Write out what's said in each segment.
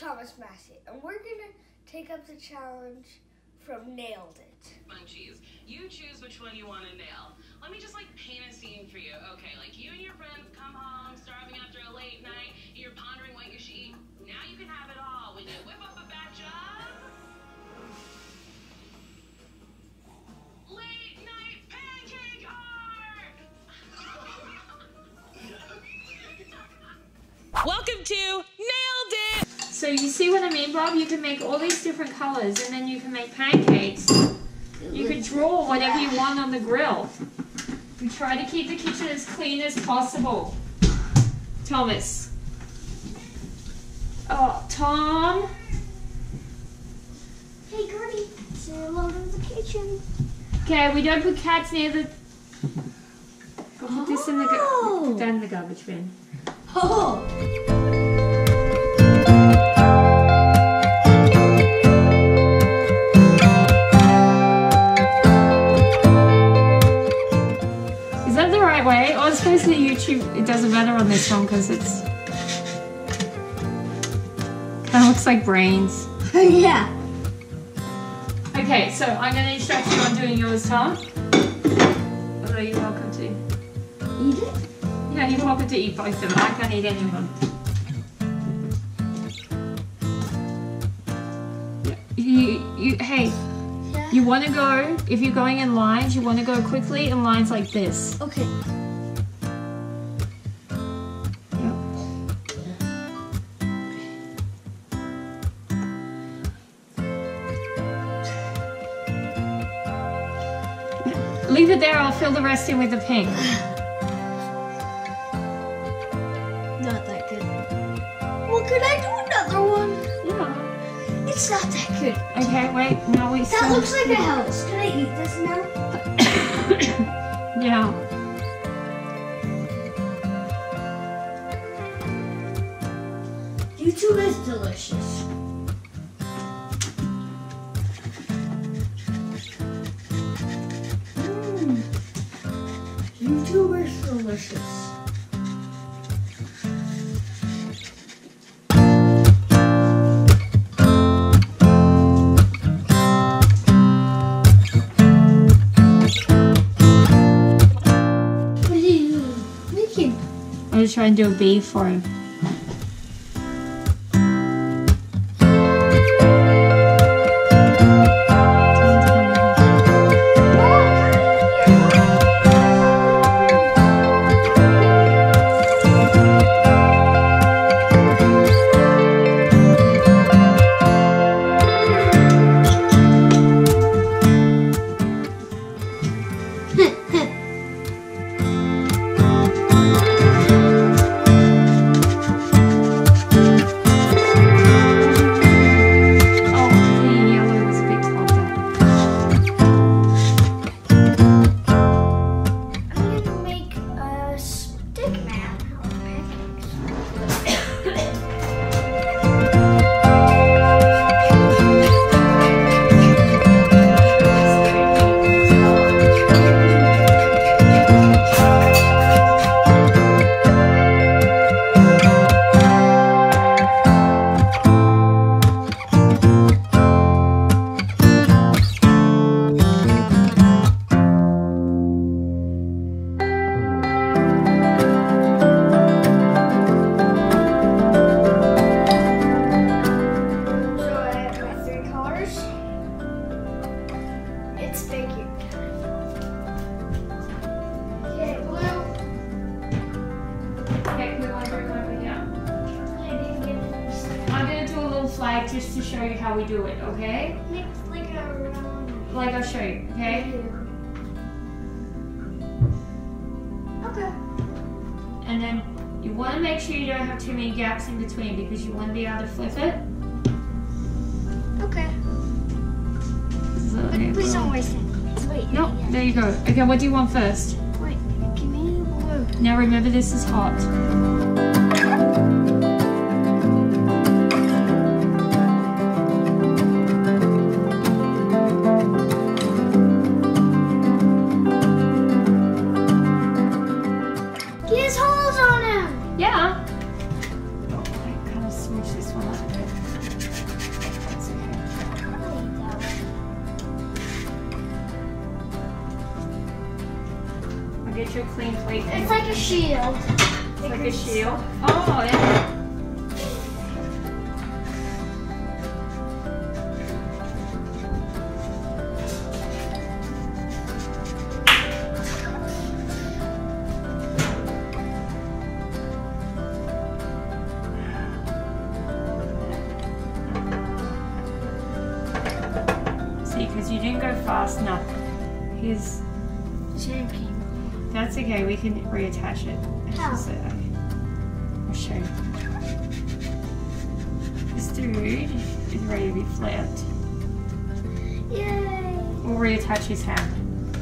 Thomas Massey, and we're gonna take up the challenge from Nailed It. Oh, munchies. You choose which one you want to nail. Let me just like paint a scene for you. Okay, like you and your friends come home starving after a late night. You're pondering what you should eat. Now you can have it all you see what I mean, Bob? You can make all these different colors and then you can make pancakes. You can draw whatever you want on the grill. We try to keep the kitchen as clean as possible. Thomas. Oh, Tom. Hey, Gertie, say hello to the kitchen. Okay, we don't put cats near the. Go put this in the Oh. in the garbage bin. Oh. This one because it's. Kind of looks like brains. yeah. Okay, so I'm going to instruct you on doing yours, Tom. Although you're welcome to. Eat it? Yeah, you're welcome to eat both of them. I can't eat any of them. You, you, hey, Yeah. you want to go, if you're going in lines, you want to go quickly in lines like this. Okay. Leave it there, I'll fill the rest in with the pink. Not that good. Well, could I do another one? Yeah. It's not that good. Okay, wait, now we That looks like a house. Can I eat this now? Yeah. YouTube is delicious. YouTube delicious. What are you making? I'm just trying to do a B for him. Do a little flag just to show you how we do it, okay? Make like a round. Like I'll show you, okay? Okay. And then you want to make sure you don't have too many gaps in between because you want to be able to flip it. Okay. So, okay, please well- don't waste it. Wait. No, yeah. there you go. Okay, what do you want first? Wait. Give me blue. Now remember this is hot. Extra clean plate. It's like a shield. It's like a shield. Oh, yeah. See, because you didn't go fast enough. Here's. That's okay, we can reattach it. How? Oh. just that- I'll show you. This dude is ready to be flipped. Yay. We'll reattach his hand.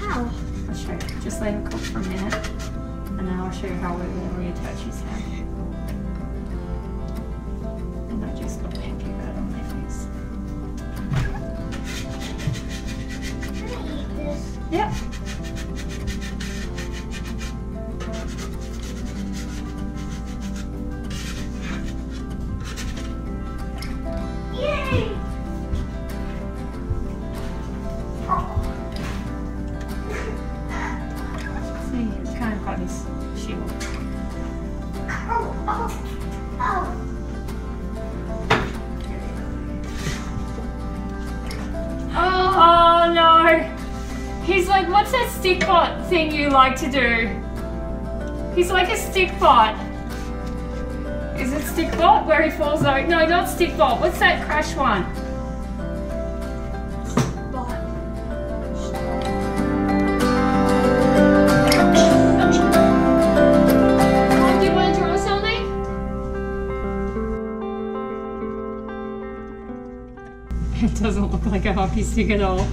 How? I'll show you. Just let him cook for a minute, and then I'll show you how we're going to reattach his hand. And I just got pancake out on my face. Can I eat this? Yep. His. Oh, oh, oh. No! He's like, what's that stick bot thing you like to do? He's like a stick bot. Is it stick bot where he falls over? No, not stick bot. What's that crash one? Like a hockey stick at all.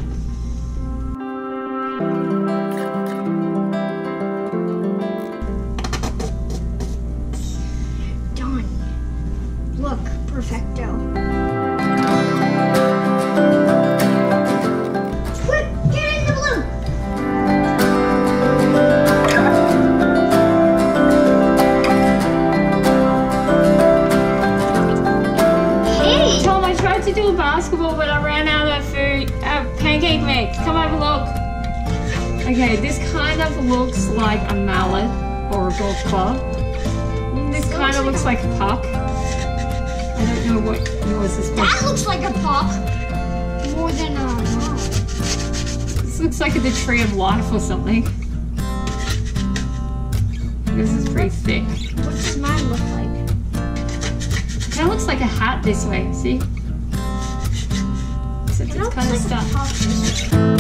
Okay, this kind of looks like a mallet or a golf club. This kind of looks like a puck. I don't know what yours is. That looks like a puck. More than a mom. This looks like the tree of life or something. This is pretty thick. What does mine look like? That looks like a hat this way. See? Except It it's kind of like stuck. this.